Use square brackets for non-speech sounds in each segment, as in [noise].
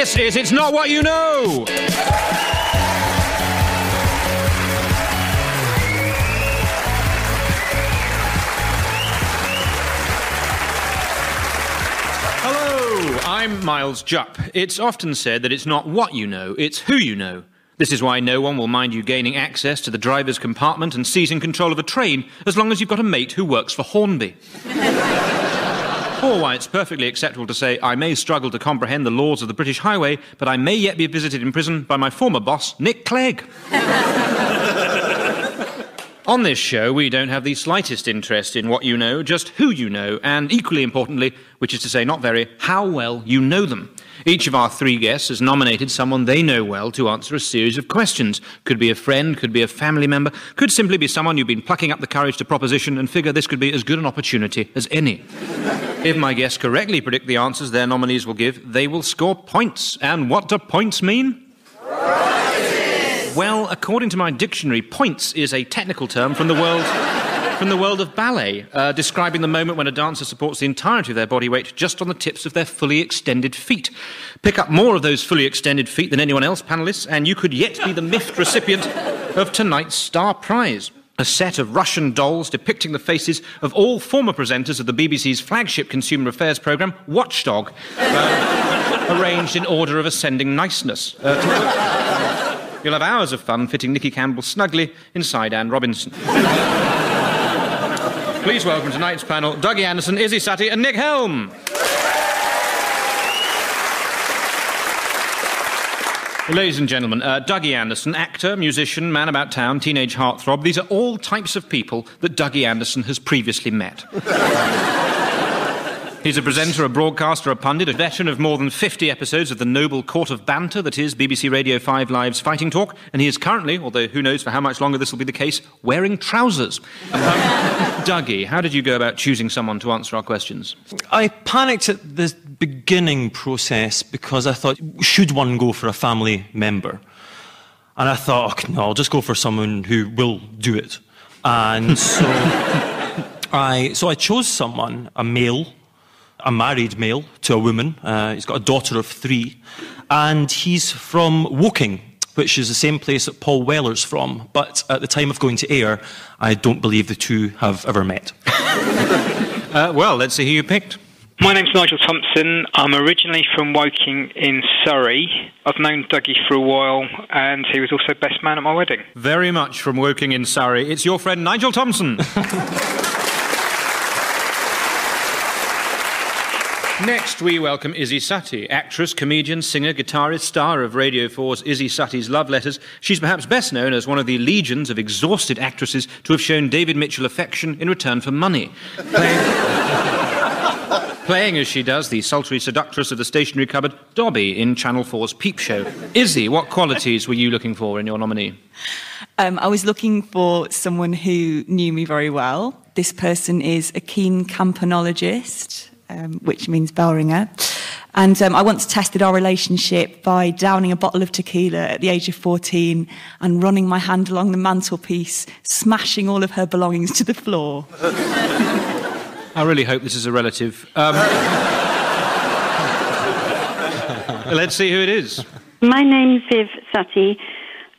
This is It's Not What You Know. Hello, I'm Miles Jupp. It's often said that it's not what you know, it's who you know. This is why no one will mind you gaining access to the driver's compartment and seizing control of a train as long as you've got a mate who works for Hornby. Or why it's perfectly acceptable to say, I may struggle to comprehend the laws of the British Highway, but I may yet be visited in prison by my former boss, Nick Clegg. [laughs] On this show, we don't have the slightest interest in what you know, just who you know, and equally importantly, which is to say, not very, how well you know them. Each of our three guests has nominated someone they know well to answer a series of questions. Could be a friend, could be a family member, could simply be someone you've been plucking up the courage to proposition and figure this could be as good an opportunity as any. if my guests correctly predict the answers their nominees will give, they will score points. And what do points mean? [laughs] Well, according to my dictionary, points is a technical term from the world. From the world of ballet, uh, describing the moment when a dancer supports the entirety of their body weight just on the tips of their fully extended feet. Pick up more of those fully extended feet than anyone else, panelists, and you could yet be the miffed recipient of tonight's Star Prize. A set of Russian dolls depicting the faces of all former presenters of the BBC's flagship consumer affairs programme, Watchdog, uh, arranged in order of ascending niceness. Uh, You'll have hours of fun fitting Nicky Campbell snugly inside Anne Robinson. [laughs] Please welcome tonight's panel Dougie Anderson, Izzy Suttie, and Nick Helm. Ladies and gentlemen, uh, Dougie Anderson, actor, musician, man about town, teenage heartthrob, these are all types of people that Dougie Anderson has previously met. [laughs] He's a presenter, a broadcaster, a pundit, a veteran of more than 50 episodes of the noble court of banter that is BBC Radio 5 Live's Fighting Talk, and he is currently, although who knows for how much longer this will be the case, wearing trousers. Um, Dougie, how did you go about choosing someone to answer our questions? I panicked at the beginning process because I thought, should one go for a family member? And I thought, oh, no, I'll just go for someone who will do it. And so [laughs] I, so I chose someone, a male, a married male to a woman. Uh, he's got a daughter of three. And he's from Woking, which is the same place that Paul Weller's from. But at the time of going to air, I don't believe the two have ever met. [laughs] Uh, well, let's see who you picked. My name's Nigel Thompson. I'm originally from Woking in Surrey. I've known Dougie for a while, and he was also best man at my wedding. Very much from Woking in Surrey. It's your friend Nigel Thompson. [laughs] Next, we welcome Izzy Suttie, actress, comedian, singer, guitarist, star of Radio 4's Izzy Suttie's Love Letters. She's perhaps best known as one of the legions of exhausted actresses to have shown David Mitchell affection in return for money. Playing, [laughs] playing as she does the sultry seductress of the stationery cupboard, Dobby, in Channel 4's Peep Show. Izzy, what qualities were you looking for in your nominee? Um, I was looking for someone who knew me very well. This person is a keen campanologist, um, which means bell ringer. And um, I once tested our relationship by downing a bottle of tequila at the age of 14 and running my hand along the mantelpiece, smashing all of her belongings to the floor. [laughs] I really hope this is a relative. Um, [laughs] let's see who it is. My name's Viv Suttie.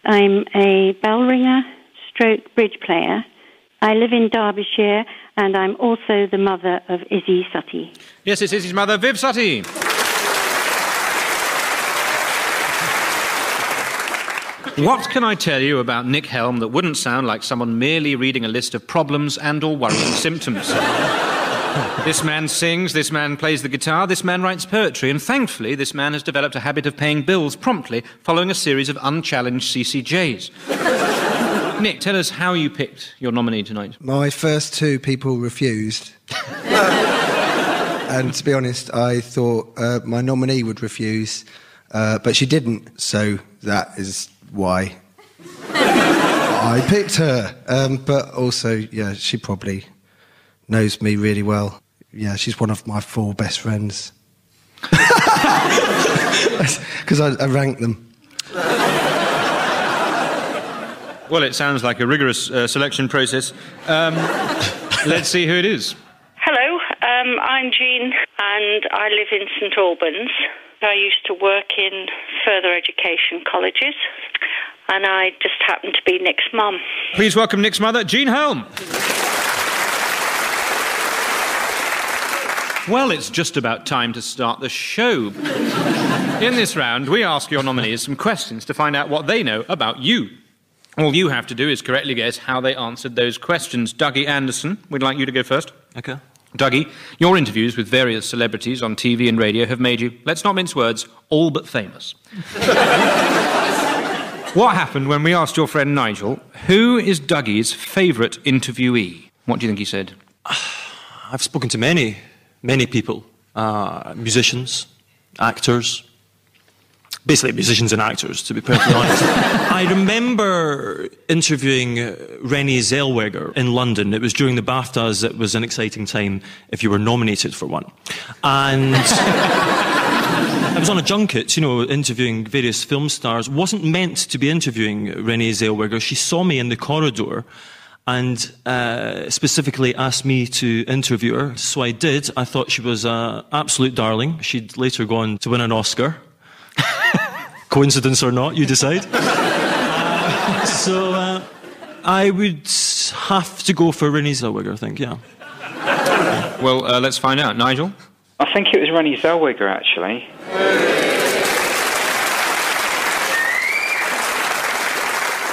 I'm a bell ringer, stroke bridge player. I live in Derbyshire and I'm also the mother of Izzy Suttie. Yes, it's Izzy's mother, Viv Suttie. What can I tell you about Nick Helm that wouldn't sound like someone merely reading a list of problems and or worrying symptoms? this man sings, this man plays the guitar, this man writes poetry, and thankfully this man has developed a habit of paying bills promptly following a series of unchallenged CCJs. Nick, tell us how you picked your nominee tonight. My first two people refused. [laughs] and to be honest, I thought uh, my nominee would refuse, uh, but she didn't, so that is why I picked her. Um, but also, yeah, she probably knows me really well. Yeah, she's one of my four best friends. [laughs] [laughs] Because I, I rank them. Well, it sounds like a rigorous uh, selection process. Um, [laughs] let's see who it is. Hello, Um, I'm Jean, and I live in St Albans. I used to work in further education colleges, and I just happened to be Nick's mum. Please welcome Nick's mother, Jean Helm. Well, it's just about time to start the show. In this round, we ask your nominees some questions to find out what they know about you. All you have to do is correctly guess how they answered those questions. Dougie Anderson, we'd like you to go first. Okay. Dougie, your interviews with various celebrities on TV and radio have made you, let's not mince words, all but famous. [laughs] what happened when we asked your friend Nigel, who is Dougie's favourite interviewee? What do you think he said? [sighs] I've spoken to many, many people uh, musicians, actors, basically musicians and actors, to be perfectly honest. [laughs] I remember interviewing uh, Renée Zellweger in London. It was during the BAFTAs. It was an exciting time if you were nominated for one. And [laughs] I was on a junket, you know, interviewing various film stars. Wasn't meant to be interviewing Renée Zellweger. She saw me in the corridor and uh, specifically asked me to interview her. So I did. I thought she was an absolute darling. She'd later gone to win an Oscar. Coincidence or not, you decide. Uh, [laughs] so uh, I would have to go for Renée Zellweger, I think, yeah. Well, uh, let's find out. Nigel? I think it was Rennie Zellweger, actually.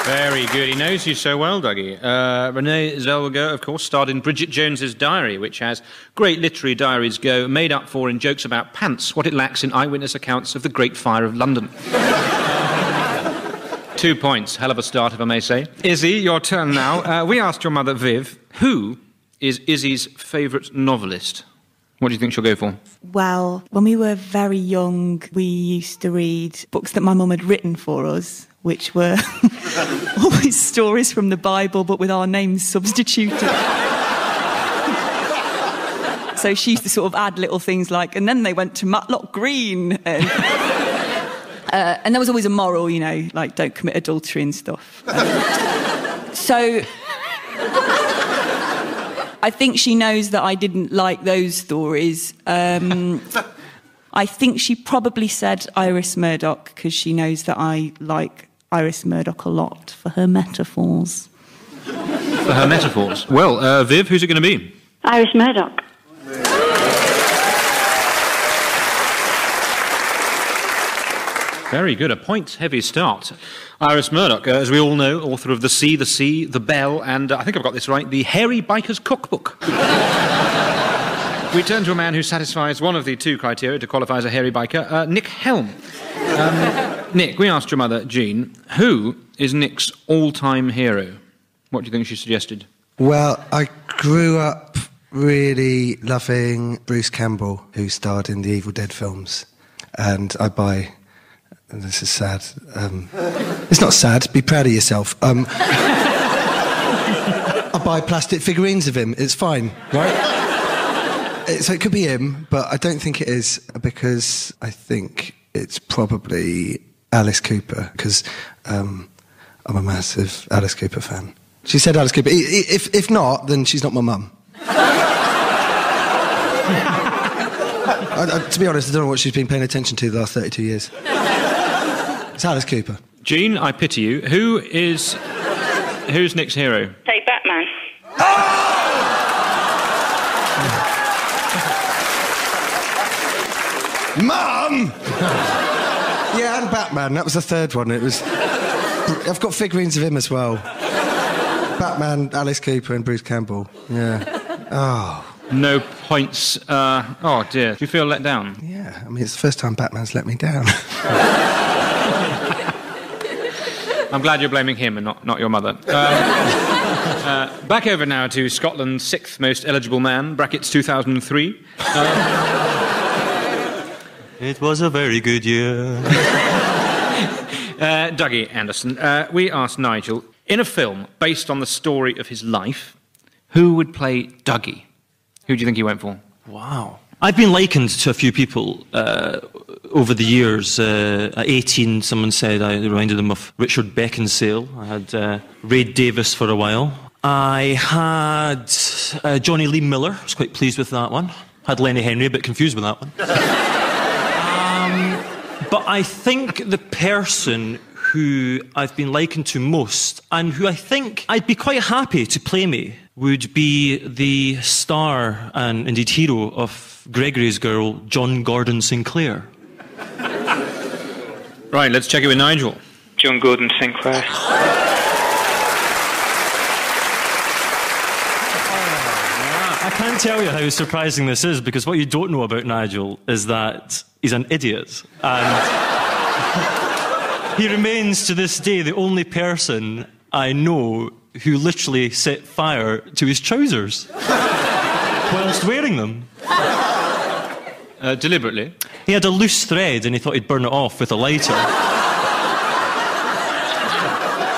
Very good. He knows you so well, Dougie. Uh, Renee Zellweger, of course, starred in Bridget Jones's Diary, which has great literary diaries go made up for in jokes about pants, what it lacks in eyewitness accounts of the Great Fire of London. [laughs] Two points. Hell of a start, if I may say. Izzy, your turn now. Uh, we asked your mother, Viv, who is Izzy's favourite novelist? What do you think she'll go for? Well, when we were very young, we used to read books that my mum had written for us, which were [laughs] always stories from the Bible, but with our names substituted. [laughs] so she used to sort of add little things like, and then they went to Matlock Green. [laughs] And, uh, and there was always a moral, you know, like don't commit adultery and stuff. Um, so I think she knows that I didn't like those stories. Um, I think she probably said Iris Murdoch because she knows that I like Iris Murdoch a lot for her metaphors. For her metaphors. Well, uh, Viv, who's it going to be? Iris Murdoch. Very good. A points heavy start. Iris Murdoch, uh, as we all know, author of The Sea, The Sea, The Bell, and uh, I think I've got this right, The Hairy Biker's Cookbook. we turn to a man who satisfies one of the two criteria to qualify as a hairy biker, uh, Nick Helm. Um, Nick, we asked your mother, Jean, who is Nick's all time hero? What do you think she suggested? Well, I grew up really loving Bruce Campbell, who starred in the Evil Dead films. And I buy, and this is sad, um, [laughs] it's not sad, be proud of yourself. Um, [laughs] I buy plastic figurines of him, it's fine, right? So it could be him, but I don't think it is because I think it's probably Alice Cooper, because um, I'm a massive Alice Cooper fan. She said Alice Cooper. I- i- If, if not, then she's not my mum. I, I, to be honest, I don't know what she's been paying attention to the last 32 years. It's Alice Cooper. Jean, I pity you. Who is. Who's Nick's hero? Say Batman. Mum! Yeah, and Batman. That was the third one. It was. I've got figurines of him as well. Batman, Alice Cooper, and Bruce Campbell. Yeah. Oh, No points. Uh, oh dear. Do you feel let down? yeah. I mean, it's the first time Batman's let me down. [laughs] I'm glad you're blaming him and not, not your mother. Um, uh, back over now to Scotland's sixth most eligible man, brackets 2003. It was a very good year. [laughs] Uh, Dougie Anderson, uh, we asked Nigel, in a film based on the story of his life, who would play Dougie? Who do you think he went for? Wow. I've been likened to a few people uh, over the years. Uh, at 18, someone said I reminded them of Richard Beckinsale. I had uh, Ray Davies for a while. I had uh, Jonny Lee Miller. I was quite pleased with that one. Had Lenny Henry a bit confused with that one. [laughs] but I think the person who I've been likened to most, and who I think I'd be quite happy to play me, would be the star and indeed hero of Gregory's Girl, John Gordon Sinclair. [laughs] Right, let's check it with Nigel. John Gordon Sinclair. [laughs] I can't tell you how surprising this is because what you don't know about Nigel is that he's an idiot. And he remains to this day the only person I know who literally set fire to his trousers whilst wearing them. Uh, deliberately. He had a loose thread and he thought he'd burn it off with a lighter.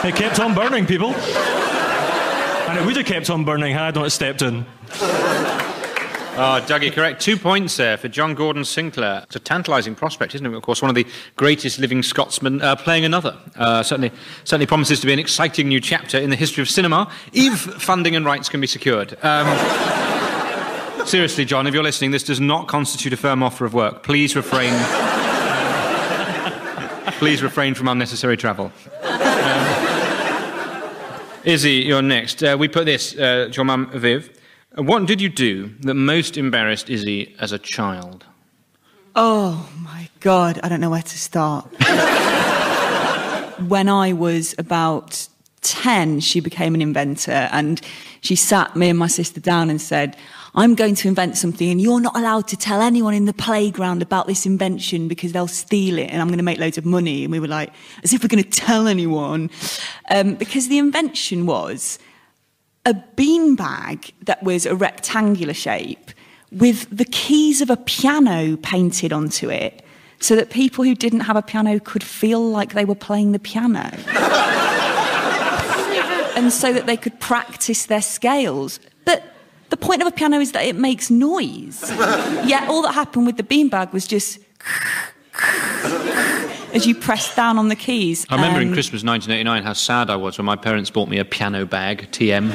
it kept on burning, people. And it would have kept on burning had I not stepped in. Ah, Dougie, correct. Two points there for John Gordon Sinclair. It's a tantalising prospect, isn't it? Of course, one of the greatest living Scotsmen uh, playing another. Uh, certainly, certainly promises to be an exciting new chapter in the history of cinema, if funding and rights can be secured. Um, [laughs] seriously, John, if you're listening, this does not constitute a firm offer of work. Please refrain. please refrain from unnecessary travel. Um, Izzy, you're next. Uh, we put this uh, to your mum, Viv. What did you do that most embarrassed Izzy as a child? Oh my God, I don't know where to start. when I was about 10, she became an inventor and she sat me and my sister down and said, I'm going to invent something and you're not allowed to tell anyone in the playground about this invention because they'll steal it and I'm going to make loads of money. And we were like, as if we're going to tell anyone. Um, because the invention was a beanbag that was a rectangular shape with the keys of a piano painted onto it so that people who didn't have a piano could feel like they were playing the piano. [laughs] and so that they could practice their scales. But the point of a piano is that it makes noise. [laughs] Yet all that happened with the beanbag was just [laughs] as you press down on the keys. I remember in Christmas 1989 how sad I was when my parents bought me a piano bag, TM.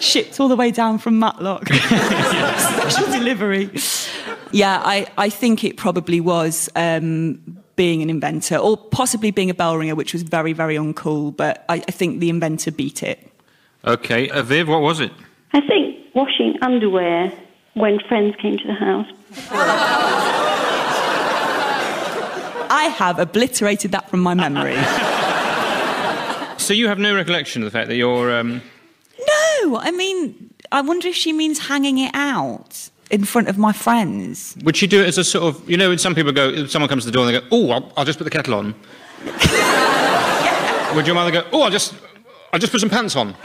shipped all the way down from Matlock. [laughs] Special delivery. Yeah, I, I think it probably was um, being an inventor, or possibly being a bell ringer, which was very, very uncool. But I, I think the inventor beat it. Okay, uh, Viv, what was it? I think washing underwear when friends came to the house. I have obliterated that from my memory. [laughs] So you have no recollection of the fact that you're. Um... no, I mean, I wonder if she means hanging it out in front of my friends. Would she do it as a sort of. You know, when some people go. Someone comes to the door and they go, oh, I'll, I'll just put the kettle on. [laughs] Would your mother go, oh, I'll just. I'll just put some pants on. [laughs]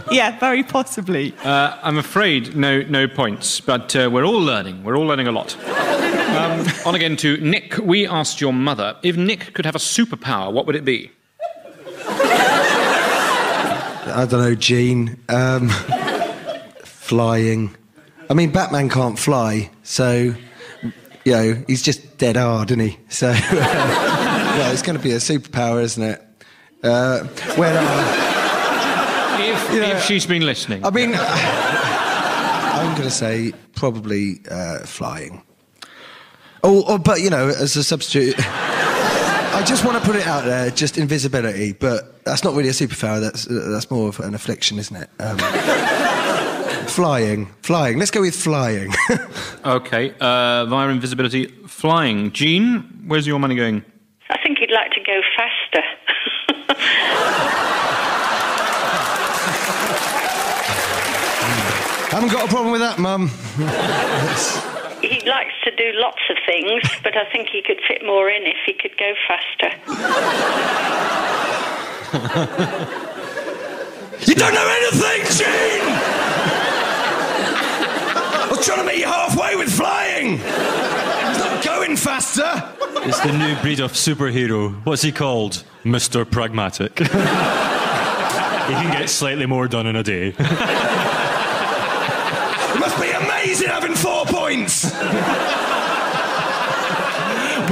[laughs] yeah, very possibly. Uh, I'm afraid no, no points, but uh, we're all learning. We're all learning a lot. [laughs] Um, on again to Nick. We asked your mother if Nick could have a superpower, what would it be? I don't know, Jean. Um, flying. I mean, Batman can't fly, so you know he's just dead hard, isn't he? So [laughs] yeah, it's going to be a superpower, isn't it? Uh, well, uh, If, if she's been listening. I mean, [laughs] I'm going to say probably uh, flying. Oh, oh, but you know, as a substitute. [laughs] I just want to put it out there, just invisibility, but that's not really a superpower. That's that's more of an affliction, isn't it? Um, [laughs] flying, flying. Let's go with flying. Okay, uh, via invisibility, flying. Jean, where's your money going? I think he'd like to go faster. I haven't got a problem with that, Mum. he likes to do lots of things, but I think he could fit more in if he could go faster. You don't know anything, Jean! I was trying to meet you halfway with flying. It's not going faster. It's the new breed of superhero. What's he called? Mr. Pragmatic. [laughs] he can get slightly more done in a day. [laughs] It amazing having four points. [laughs] we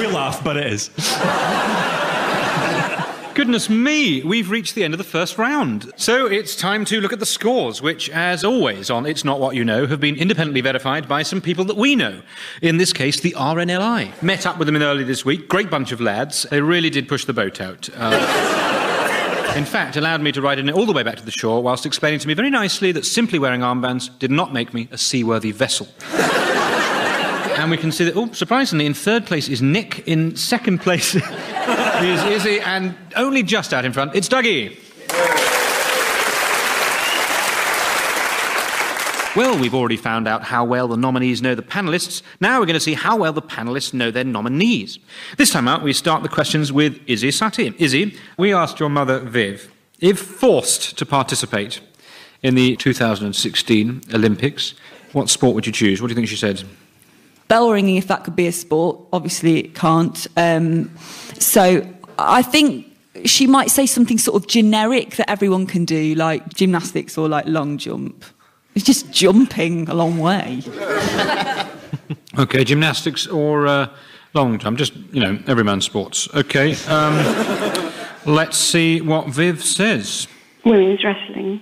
laugh, but it is. [laughs] Goodness me, we've reached the end of the first round. So it's time to look at the scores, which, as always on It's Not What You Know, have been independently verified by some people that we know. In this case, the RNLI. Met up with them in early this week. Great bunch of lads. They really did push the boat out. Uh, [laughs] in fact, allowed me to ride in it all the way back to the shore whilst explaining to me very nicely that simply wearing armbands did not make me a seaworthy vessel. and we can see that, oh, surprisingly, in third place is Nick. In second place [laughs] is Izzy. And only just out in front, it's Dougie. Well, we've already found out how well the nominees know the panelists. Now we're going to see how well the panelists know their nominees. This time out, we start the questions with Izzy Suttie. Izzy, we asked your mother, Viv, if forced to participate in the 2016 Olympics, what sport would you choose? What do you think she said? Bell ringing, if that could be a sport, obviously it can't. Um, so I think she might say something sort of generic that everyone can do, like gymnastics or like long jump. It's just jumping a long way. [laughs] okay, gymnastics or uh, long jump, just, you know, every man's sports. Okay, um, [laughs] let's see what Viv says. Women's wrestling.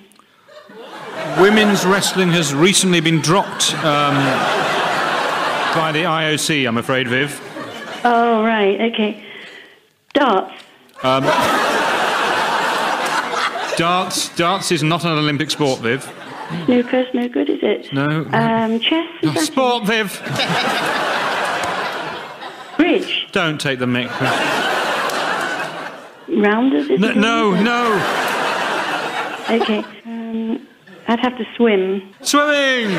Women's wrestling has recently been dropped um, by the IOC, I'm afraid, Viv. Oh, right, okay. Darts. Um, [laughs] darts, darts is not an Olympic sport, Viv. Snooker's no good, is it? No. Um, chess? is that Sport, Viv. Bridge? Don't take the mic. Rounders? Is No, it no, no. Okay. Um, I'd have to swim. Swimming.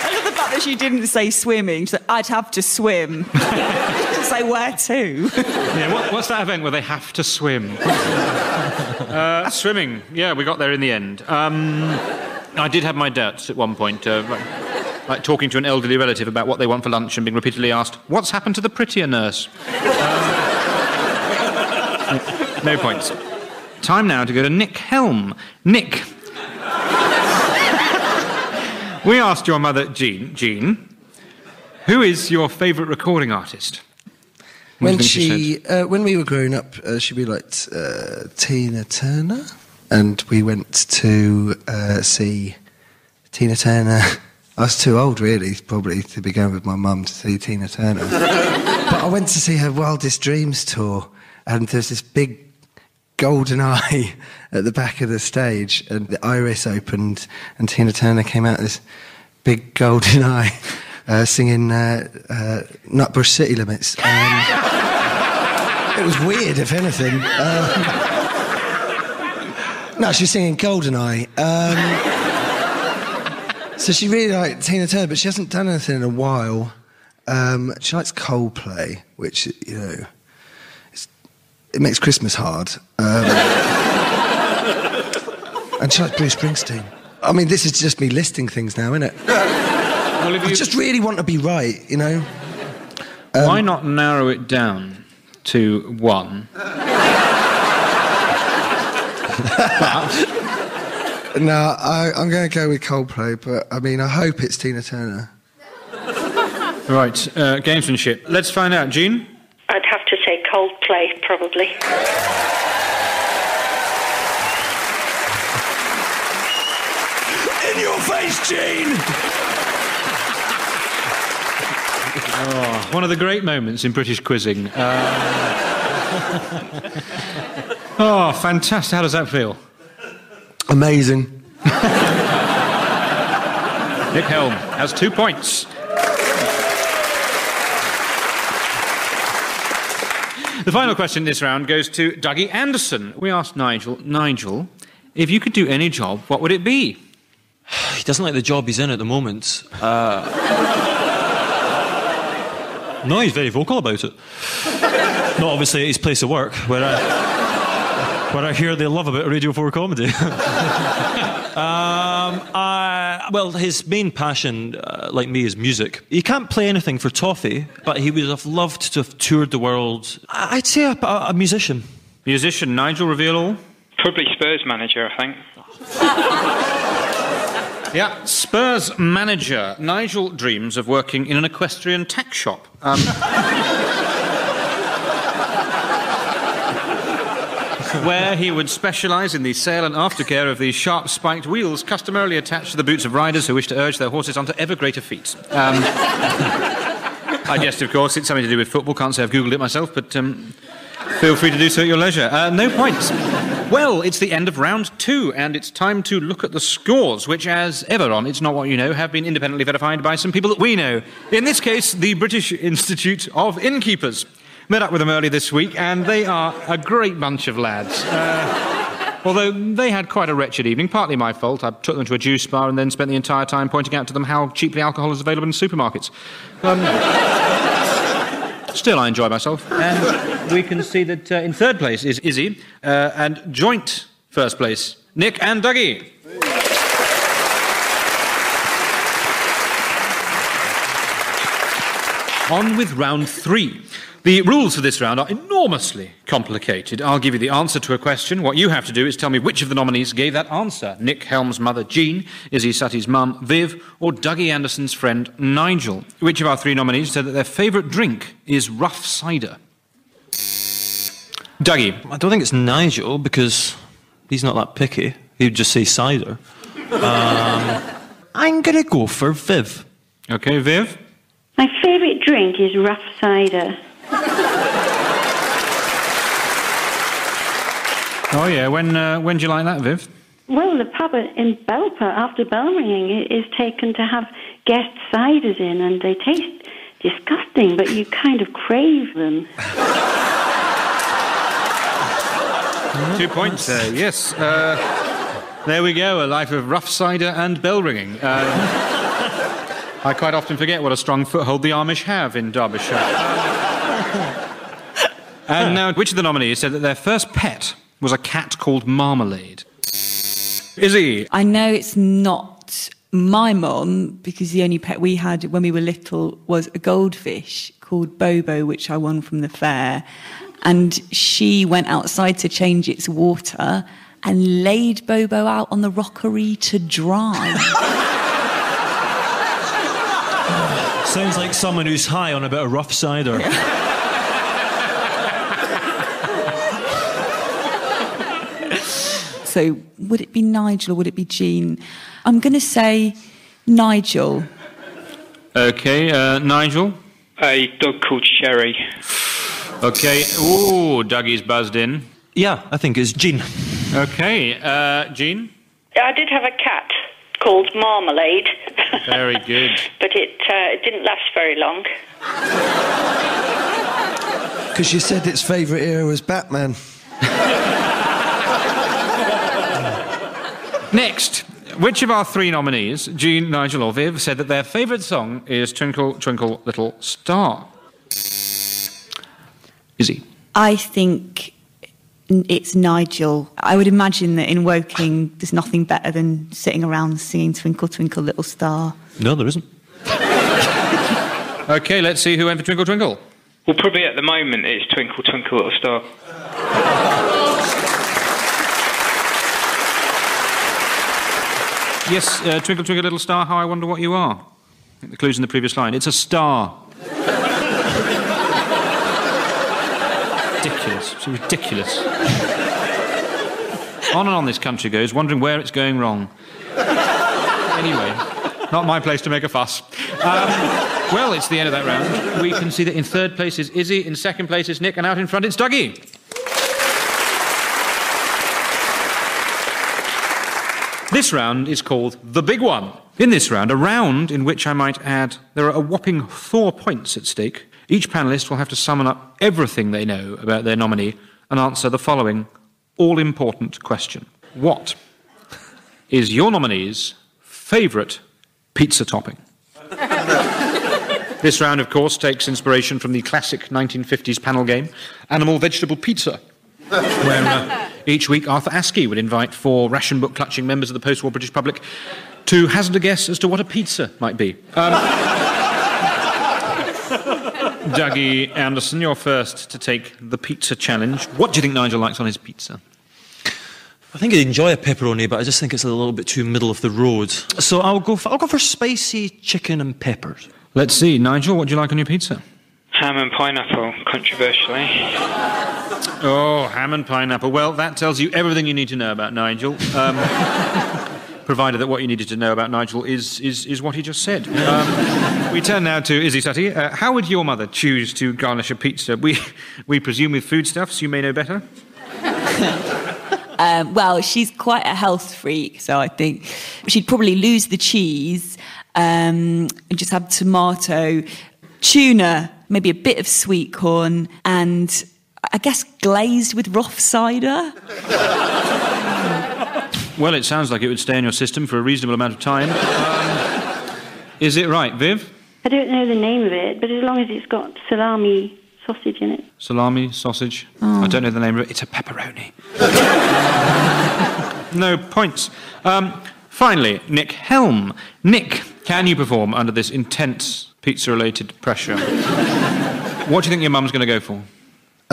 I love the fact that she didn't say swimming. She said, I'd have to swim. [laughs] she didn't say where to. Yeah, what, what's that event where they have to swim? [laughs] uh, swimming. Yeah, we got there in the end. Um, I did have my doubts at one point. Uh, like, like talking to an elderly relative about what they want for lunch and being repeatedly asked, What's happened to the prettier nurse? Um, no points. Time now to go to Nick Helm. Nick. we asked your mother, Jean, Jean, who is your favourite recording artist? What do you When she she, uh, when we were growing up, uh, she be like uh, Tina Turner, and we went to uh, see Tina Turner. I was too old, really, probably to be going with my mum to see Tina Turner. [laughs] but I went to see her Wildest Dreams tour, and there's this big golden eye at the back of the stage, and the iris opened, and Tina Turner came out this big golden [laughs] eye, uh, singing uh, uh, Nutbush City Limits. Um, [laughs] it was weird, if anything. Um, no, she was singing Golden Eye. Um, so she really liked Tina Turner, but she hasn't done anything in a while. Um, she likes Coldplay, which, you know, it makes Christmas hard. Um, and she likes Bruce Springsteen. I mean, this is just me listing things now, isn't it? Well, if I you, just really want to be right, you know? why not narrow it down to one? [laughs] No, I, I'm going to go with Coldplay, but I mean, I hope it's Tina Turner. Right, uh, gamesmanship. Let's find out. Jean? I'd have to say Coldplay, probably. In your face, Jean! One of the great moments in British quizzing. Uh, [laughs] oh, fantastic. How does that feel? Amazing. Nick Helm has two points. The final question in this round goes to Dougie Anderson. We asked Nigel, Nigel, if you could do any job, what would it be? [sighs] He doesn't like the job he's in at the moment. Uh, no, he's very vocal about it. Not obviously at his place of work, where I, where I hear they love a bit of Radio 4 comedy. [laughs] um, I, well, his main passion, uh, like me, is music. He can't play anything for Toffee, but he would have loved to have toured the world. I- I'd say a, a, a musician. Musician, Nigel, reveal? Probably Spurs manager, I think. [laughs] Yeah. Spurs manager Nigel dreams of working in an equestrian tack shop. Um, [laughs] where he would specialise in the sale and aftercare of these sharp spiked wheels customarily attached to the boots of riders who wish to urge their horses onto ever greater feats. Um, [laughs] I guess, of course, it's something to do with football. Can't say I've Googled it myself, but um, feel free to do so at your leisure. Uh, no points. Well, it's the end of round two, and it's time to look at the scores, which, as ever on It's Not What You Know, have been independently verified by some people that we know. In this case, the British Institute of Innkeepers. Met up with them early this week, and they are a great bunch of lads. Uh, although they had quite a wretched evening, partly my fault. I took them to a juice bar and then spent the entire time pointing out to them how cheaply alcohol is available in supermarkets. Um, still, I enjoy myself. And we can see that uh, in third place is Izzy, uh, and joint first place, Nick and Dougie. On with round three. The rules for this round are enormously complicated. I'll give you the answer to a question. What you have to do is tell me which of the nominees gave that answer Nick Helm's mother, Jean, Izzy Suttie's mum, Viv, or Dougie Anderson's friend, Nigel. Which of our three nominees said that their favourite drink is rough cider? Dougie. I don't think it's Nigel because he's not that picky. He'd just say cider. Um, [laughs] I'm going to go for Viv. Okay, Viv. My favourite drink is rough cider. [laughs] Oh, yeah. When, uh, when do you like that, Viv? Well, the pub in Belper, after bell ringing, is taken to have guest ciders in, and they taste disgusting, but you kind of crave them. [laughs] Two points there, yes. Uh, there we go, a life of rough cider and bell ringing. Uh, [laughs] I quite often forget what a strong foothold the Amish have in Derbyshire. [laughs] and now, which of the nominees said that their first pet was a cat called Marmalade? Izzy. I know it's not my mum because the only pet we had when we were little was a goldfish called Bobo, which I won from the fair. And she went outside to change its water and laid Bobo out on the rockery to dry. [laughs] Sounds like someone who's high on a bit of rough cider. [laughs] so would it be Nigel or would it be Jean? I'm going to say Nigel. Okay, uh, Nigel. A dog called Sherry. Okay, ooh, Dougie's buzzed in. Yeah, I think it's Jean. Okay, uh, Jean. I did have a cat called Marmalade, Very good. [laughs] but it, uh, it didn't last very long. Because you said its favourite hero was Batman. [laughs] Next, which of our three nominees, Jean, Nigel, or Viv, said that their favourite song is Twinkle, Twinkle, Little Star? Izzy. I think it's Nigel. I would imagine that in Woking, there's nothing better than sitting around singing Twinkle, Twinkle, Little Star. No, there isn't. [laughs] Okay, let's see who went for Twinkle, Twinkle. Well, probably at the moment it's Twinkle Twinkle Little Star. [laughs] Yes, uh, Twinkle, Twinkle, Little Star, how I wonder what you are. The clue's in the previous line. It's a star. ridiculous. It's ridiculous. on and on this country goes, wondering where it's going wrong. Anyway, not my place to make a fuss. Um, well, it's the end of that round. We can see that in third place is Izzy, in second place is Nick, and out in front it's Dougie. This round is called the big one. In this round, a round in which I might add there are a whopping four points at stake. Each panelist will have to summon up everything they know about their nominee and answer the following all important question What is your nominee's favourite pizza topping? this round, of course, takes inspiration from the classic 1950s panel game Animal Vegetable Pizza, where uh, each week Arthur Askey would invite four ration book clutching members of the post war British public to hazard a guess as to what a pizza might be. Um, [laughs] Dougie Anderson, you're first to take the pizza challenge. What do you think Nigel likes on his pizza? I think I'd enjoy a pepperoni, but I just think it's a little bit too middle of the road. So I'll go for, I'll go for spicy chicken and peppers. Let's see, Nigel, what do you like on your pizza? Ham and pineapple, controversially. Oh, ham and pineapple. Well, that tells you everything you need to know about Nigel. Um, [laughs] provided that what you needed to know about Nigel is, is, is what he just said. Um, we turn now to Izzy Suttie. Uh, how would your mother choose to garnish a pizza? We, we presume with foodstuffs, you may know better. [laughs] Um, well, she's quite a health freak, so I think she'd probably lose the cheese um, and just have tomato, tuna, maybe a bit of sweet corn, and I guess glazed with rough cider. [laughs] Well, it sounds like it would stay in your system for a reasonable amount of time. Um, is it right, Viv? I don't know the name of it, but as long as it's got salami sausage in it. Salami, sausage. I don't know the name of it. It's a pepperoni. [laughs] no points. Um, finally, Nick Helm. Nick, can you perform under this intense pizza related pressure? what do you think your mum's going to go for?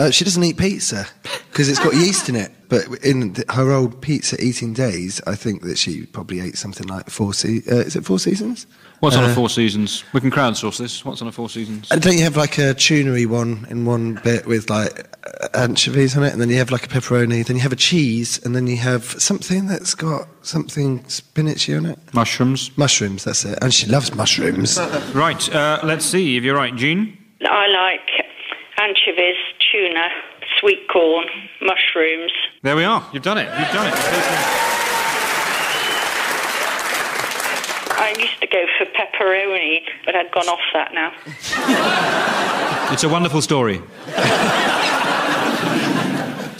Uh, she doesn't eat pizza because it's got yeast in it. But in th- her old pizza eating days, I think that she probably ate something like four se- uh, Is it four seasons? What's on a Uh, Four Seasons? We can crowdsource this. What's on a Four Seasons? And don't you have like a tunery one in one bit with like uh, anchovies on it, and then you have like a pepperoni, then you have a cheese, and then you have something that's got something spinachy on it. Mushrooms. Mushrooms, that's it. And she loves mushrooms. Right, uh, let's see if you're right, Jean. I like anchovies, tuna, sweet corn, mushrooms. There we are. You've done it. You've done it. I used to go for pepperoni, but I've gone off that now. It's a wonderful story. [laughs]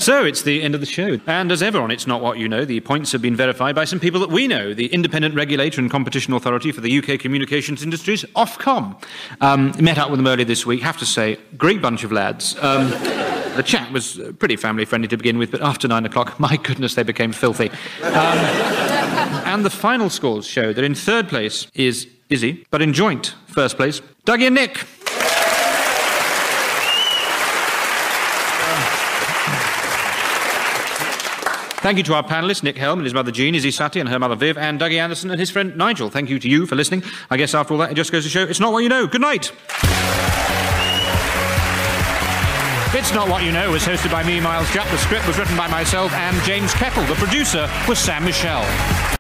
So it's the end of the show. And as ever on It's Not What You Know, the points have been verified by some people that we know, the Independent Regulator and Competition Authority for the UK Communications Industries, Ofcom. Um, met up with them earlier this week. Have to say, great bunch of lads. Um, [laughs] the chat was uh, pretty family friendly to begin with, but after nine o'clock, [laughs] my goodness, they became filthy. Um, and the final scores show that in third place is Izzy, but in joint first place, Dougie and Nick. Thank you to our panellists, Nick Helm and his mother Jean, Izzy Suttie and her mother Viv, and Dougie Anderson and his friend Nigel. Thank you to you for listening. I guess after all that, it just goes to show it's not what you know. Good night. It's Not What You Know was hosted by me, Miles Jupp. The script was written by myself and James Keppel. The producer was Sam Michelle.